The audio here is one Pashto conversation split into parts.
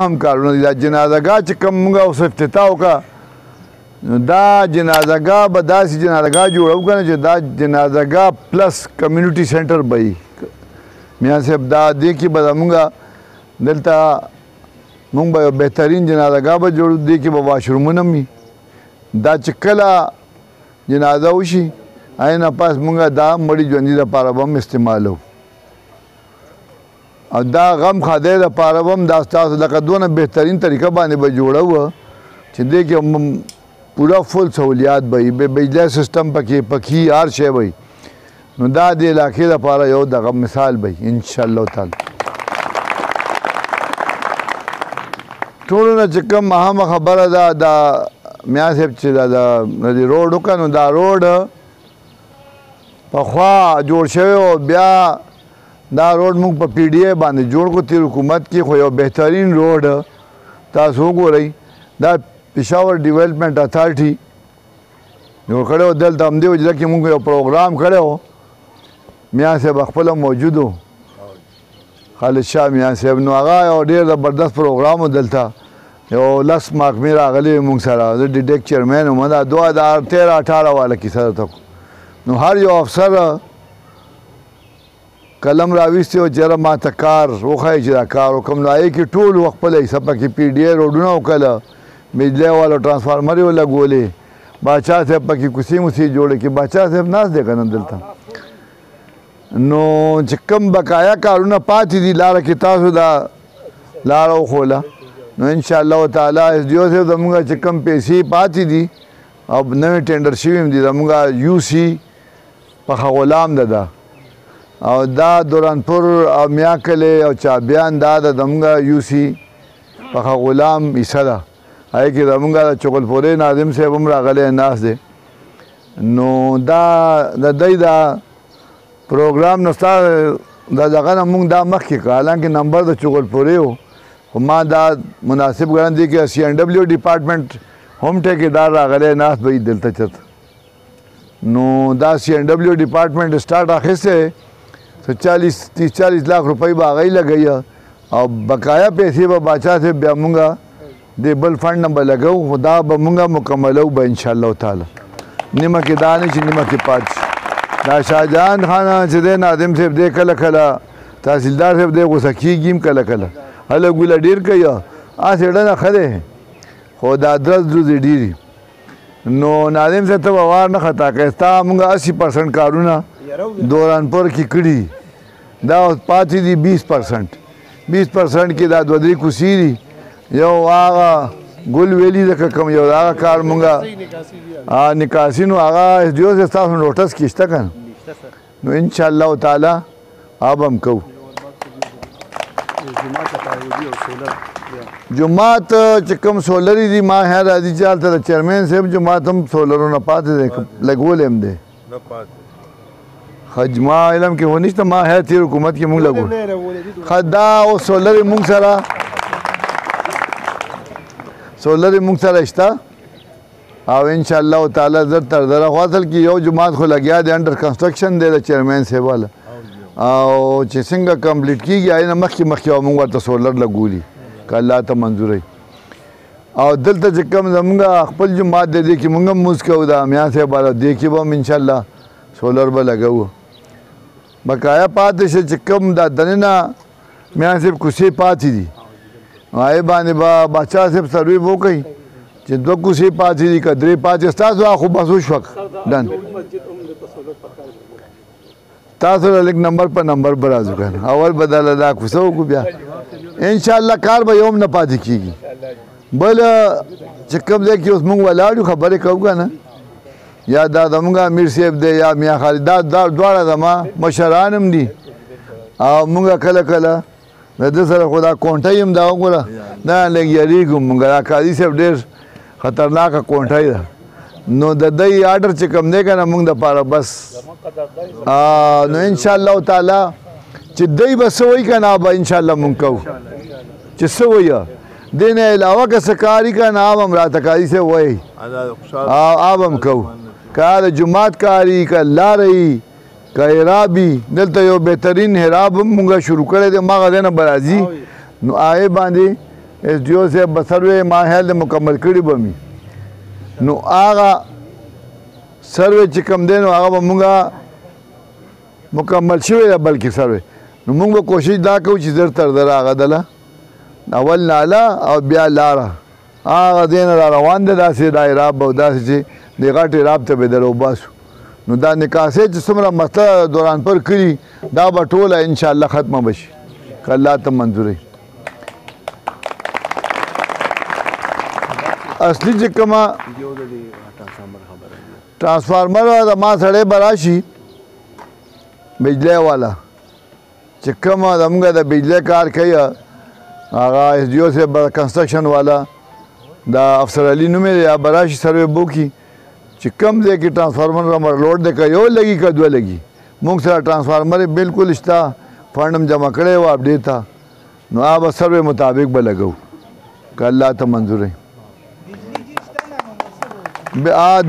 هم کارونه دي دا جنازګاه چې کوم موږ اوس افتتاح وکړه نو دا جنازګاه به داسې جنازګاه جوړو کنه چې دا جنازګاه پلس کمیونټي سنټر به وي میان صاحب دا دې کې به موږ دلته موږ به بهترین جنازګاه به جوړو دې کې به واشرومونه وي دا چې کله جنازه وشي عین پاس موږ دا مړی ژوندۍ لپاره به هم استعمالو او دا غم خدای د پاره وم دا تاسو لکه دونه بهترین طریقه باندې به جوړه و چې دې کې پورا فول سہولیات به به بجلی سیستم پکې پکې هر شی وي نو دا د علاقې لپاره یو دغه مثال به ان شاء الله تعالی ټول نه چې کوم مهمه خبره ده دا میا صاحب چې دا د روډ وکړو دا روډ په خوا جوړ شوی او بیا دا روډ موږ په پی ډی آی باندې جوړ کو تیر حکومت کې خو یو بهترین روډ تاسو وګورئ دا پېښور ډیولپمنټ اتارټي جوړ کړی و دلته همدې حجره کې موږ یو پروګرام کړی و میان صاحب خپله موجود و خالد شاه میان صاحب نو هغه یو ډېر زبردست پروګرام و دلته یو لس محکمې راغلي موږ سره زه د ډیک چیرمین وم دا دوه هزار تېره اټاره واله کیسه درته نو هر یو افسر قلم راویستی او چېره ما ته کار وخایې چې دا کار وکم نو هغې کې ټول وخپل حصه پکې پی ډی آی روډونه وکړه بجلی والو ټرانسفارمرې ولګولې باچا صاحب پکې کوسې موسې جوړې کې باچا صاحب ناست دی که نه دلته نو چې کوم بقایا کارونه پاتې دي لاره کې تاسو دا لاره وښوله نو ان شاء الله تعالی اس ډي او صاحب زموږ چې کوم پیسې پاتې دي او نوې ټینډر شوي هم دي زموږ یو سي پښه غلام ده ده او دا دورانپور او میاکلی او چابیان دا ده دمونږ یو سی پښه غلام حصه ده هغه کې زمونږ د چغلپورې ناظم صاحب هم راغلی ناست دی نو دا د دی دا پروګرام نو ستا د دغه نه مونږ دا مخکې کړه حالانکه نمبر د چغل پورې و خو ما دا مناسب ګڼم دی کې سی ان ډبلیو ډپارټمنټ هم ټیکېدار راغلی ناست به یې دلته چېرته نو دا سی ان ډبلیو ډپارټمنټ سٹارټ اخیسته څه 40 30 40 لک روپۍ به غي لګي او بقایا پیسې به بچا سه بیا مونږه د بل فند نمبر لګو خدا به مونږه مکملو به ان شاء الله تعالی نیمه کې دانه چې نیمه کې پات دا شاهجان خان چې د ناظم صاحب د کله کله تحصیلدار صاحب د غوسه کیږم کله کله هله ګول ډیر کوي اسې ډنه خره خو دا درز درز ډیری نو ناظم صاحب ته وار نه خطا کوي ستا موږ 80 پرسنټ کارونه دورانپور کې کړي دا پاتې دي 20 پرسنټ 20 پرسنټ کې دا دوه درې کوسي دي یو هغه ګل ویلی ځکه کوم یو هغه کار مونږه نکاسي نو هغه دیوس تاسو نوټس کېشته که نو ان شاء الله تعالی ابم کو جمعات چې کوم سولري دي ما هر راځي چې حالت د چیرمن صاحب جمعات هم سولرونه پاتې دي لګول هم دي نه پاتې خجما علم کې ونیشته ما هر تیر حکومت کې مونږ لګو خدا او سولري مونږ سره سولري مونږ سره شته او ان شاء الله تعالی زر تر زر خو اصل کې یو جماعت خو لګیا دی انډر کنسټرکشن دی د چیرمن صاحب والا او چې څنګه کمپلیټ کیږي آینه مخکې مخکې او موږ ورته سولر لګولي که الله ته منظور او دلته چې کوم زمونږ خپل جماعت دی دی کې موږ هم موز کوو د امیان صاحب والا دی کې به هم ان شاء الله سولر به لګوو بقایا پاتې شي چې کوم دا دننه میان صاحب کوسې پاتې دي هغه باندې با بچا صاحب سروي وو کوي چې دوه کوسې پاتې دي کدرې پاتې تاسو اخو بس وشوک دن تاسو له لیک نمبر په نمبر برازو کړه اول بدل دا کوسه کو بیا ان شاء الله کار به یوم نه پاتې کیږي بل چې کوم ځای کې اوس موږ ولاړو خبرې کوو کنه یا دا زمونږ امیر صاحب دی یا میا خالد دا دا دواړه زما مشران هم دي او مونږ کله کله د ده سره خو دا کونټه یې هم دا وګوره دا لږ یریږو مونږ دا قاضي صاحب ډېر خطرناکه کونټه ده نو د دې آرډر چې کوم دی که نه مونږ دپاره بس نو انشاءالله تعالی چې دی به څه وایي که نه به انشاءالله مونږ کوو چې څه وایي دین علاوه که سکاری کا نه عام راته کاری سه وای او عام کو کار جمعات کاری کا لاری کا رابی دلته یو بهترین حراب مونږه شروع کړی د ماغه دنه برازي نو آی باندې اس دیو سه بسروي ما هل مکمل کړی بمی نو هغه سروي چې کم دین هغه مونږه مکمل شوی بلکې سروي نو مونږ کوشش دا کوو چې زر تر زر هغه دله اول ناله او بیا لاره هغه ځای نه را روان دی داسې دا عراب به داسې چې د غټ عراب ته به در وباسو نو دا نکاسې چې څومره مسله دوران پر کړي دا به ټوله انشاءالله ختمه به شي که الله ته منظوري اصلي چې کومه ټرانسفارمر د ما سړی به راشي بجلی والا چې کوم زموږ د بجلی کار کوي هغه اس ډي او سه بر کنسترکشن والا دا افسر علي نومې دی هغه به راشي سروې به وکړي چې کوم ځای کې ټرانسفارمر رامر لوډ دی که یو لګي که دوه لګي موږ سره ټرانسفارمر یې بلکل شته فنډ هم جمع کړی و اپډې ته نو هغه سروې مطابق به لګو که الله ته منظور وي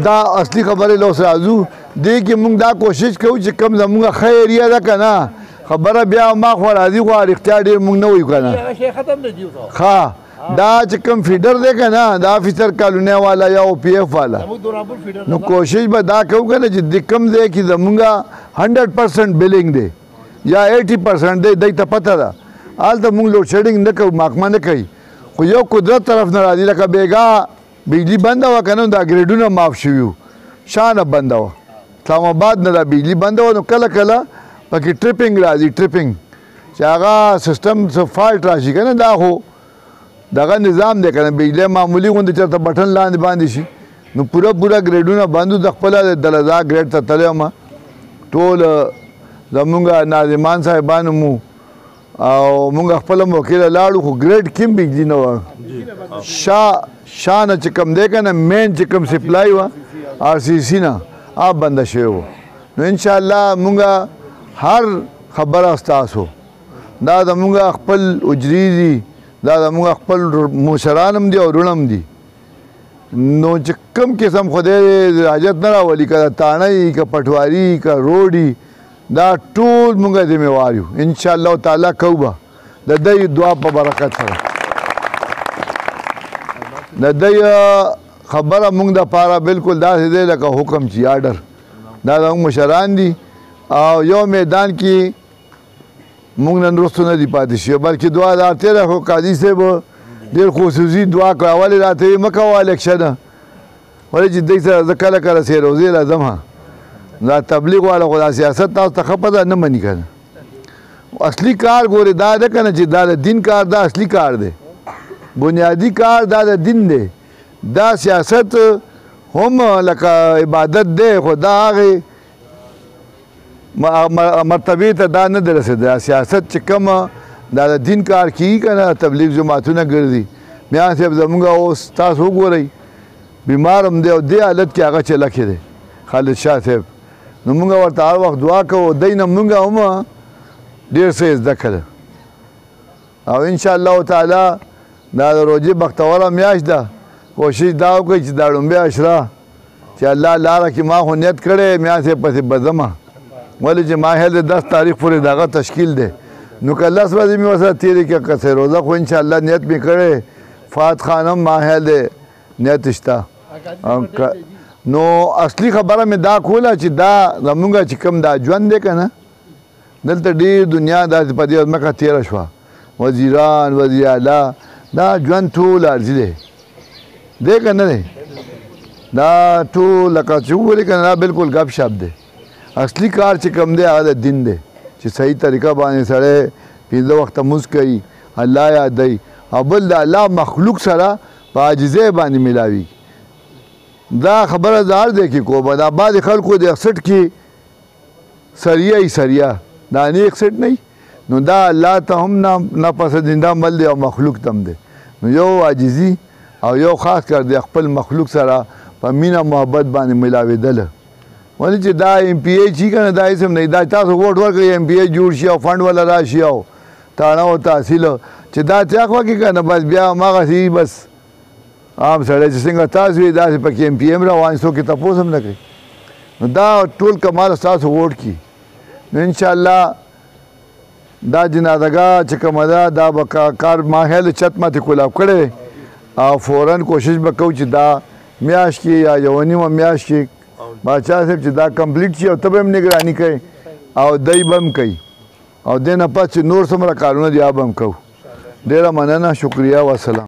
دا اصلي خبره لوس راځو دې کې موږ دا کوشش کوو چې کم زموږ ښه ایریا ده که نه خبره بیا ما خو راځي خو رښتیا ډېر موږ نه وایو که نه ښه دا چې کوم فیډر دی که نه دا فیسر کالونی والا یا او پی ایف والا نو کوشش به دا کوو که نه چې د کوم ځای کې زموږ هنډرډ پرسنټ بلینګ دی یا 80% دی دای ته پته ده آلته مونږ لوډ شیډینګ نه کوو محکمه نه کوي خو یو قدرت طرف نه راځي لکه بیګا بجلی بنده وه کنه دا ګریډونه معاف شوي وو شانه بنده وه اسلام آباد نه دا بجلی بنده وه نو کله کله پکې ټریپینګ راځي ټریپینګ چې هغه سیستم څه فالټ راشي کنه دا خو دغه نظام دی کنه بجلی معمولی غوندې چرته بټن لاندې باندې شي نو پوره پوره ګریډونه بندو د خپل د دلزا ګریډ ته تللی ما ټول زمونږ ناظمان صاحبانو مو او مونږ خپل موقع له لاړو خو ګریډ کیم بجلی نه و شا شان چې کم دی کنه مین چې کم سپلای و آر سی سی نه آ بند شوی و نو ان شاء الله مونږ هر خبره تاسو دا زموږ خپل اجری دي دا زموږ خپل مشران هم دي او رونه هم دي نو چې کم قسم خدای حاجت نه راولي که تانه یي که پټواري که روډي دا ټول موږ ذمہ وار یو ان شاء الله تعالی کوبه د دې دعا په برکت سره د دې خبره موږ د پاره بالکل داسې دی لکه حکم چې آرډر دا زموږ مشران دي او یو میدان کې مونږ نن رستو نه دی پاتې شي بلکې دعا د اړتیا ده خو قاضي صاحب ډېر خصوصي دعا کوه ولې راته یې مه کوه الیکشنه ولې چې دی سره زه کله کله سیروزې راځم دا تبلیغ والا خو دا سیاست تاسو ته ښه پته نه مني که نه اصلي کار ګورې دا ده که نه چې دا د دین کار دا اصلي کار دی بنیادي کار دا د دین دی دا سیاست هم لکه عبادت دی خو دا هغې مرتبه ته دا نه درسېده سیاست چې کوم دا د دین کار کیږي کنه تبلیغ جماعتونه ګرځي میا صاحب زمونږ اوس تاسو وګورئ بیمار هم دی او دې حالت کې هغه چې لکه دی خالد شاه صاحب نو موږ ورته هر وخت دعا کوو دی نه موږ هم ډېر څه زده کړل او ان شاء الله تعالی دا د روزي بختوره میاشت ده کوشش دا وکړئ چې دا ړومبی عشره چې الله لاره کې ما خو نیت کړی میا صاحب پسې به ځم ولې چې ما هیل د داس تاریخ پورې دغه تشکیل دی نو که لس ورځې مې ورسره تېرې کړه که څه روزه خو انشاءالله نیت مې کړی فات خان هم ما هیل دی نیت شته نو اصلي خبره مې دا کوله چې دا زمونږ چې کوم دا ژوند دی که نه دلته ډیر دنیا داسې په دې ځمکه تیره شوه وزیران وزیر اعلی دا ژوند ټول عارضي دی دی که نه دی دا ټول لکه چې وګورې که نه دا بلکل ګپ شپ دی اصلي کار چې کوم دی هغه د دین دی چې صحیح طریقه باندې سړی پنځه وخته مونځ کوي الله یادوي او بل د الله مخلوق سره په عاجزۍ باندې ملاوي دا خبره زه هر ځای کې کوم دا بعضې خلکو د اکسټ کې سریه ای سریه دا نیک سیټ نه نو دا الله ته هم نه نه پسندیده عمل دی او مخلوق تم دی نو یو عاجزی او یو خاص کار دی خپل مخلوق سره په مینا محبت باندې ملاویدل ولې چې دا ایم پی ای چی کنه دا اسم نه دا تاسو ووټ ورکړئ ایم پی ای جوړ شي او فند ولا راشي او تاړه او تحصیل چې دا تیاخوا کې کنه بس بیا ماغه سی بس عام سړی چې څنګه تاسو یې داسې په کې ایم پی ایم روان څوک یې تپوس هم نه کوي نو دا ټول کمال ستاسو ووټ کړي نو انشاءالله دا جنازګاه چې کومه ده دا به کار ما خیال چت ماتې کولاب کړی او فورا کوشش به کوو چې دا میاشت کې یا یوه نیمه میاشت کې باچا صاحب چې دا کمپلیټ شي او ته به هم نګراني کوي او دی به هم کوي او دې نه پس چې نور څومره کارونه دي هغه به هم کوو ډېره مننه شکریه وسلام